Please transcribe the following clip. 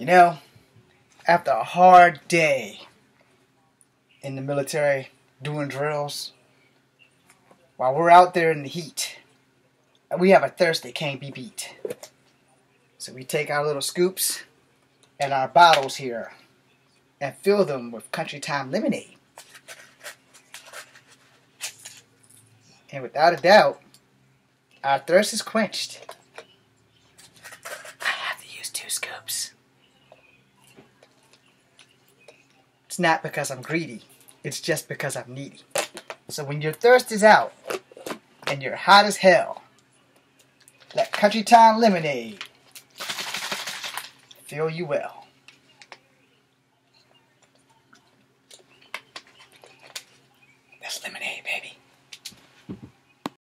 You know, after a hard day in the military doing drills, while we're out there in the heat, we have a thirst that can't be beat. So we take our little scoops and our bottles here and fill them with Country Time lemonade. And without a doubt, our thirst is quenched. I have to use two scoops. It's not because I'm greedy, it's just because I'm needy. So when your thirst is out and you're hot as hell, let Country Time Lemonade fill you well.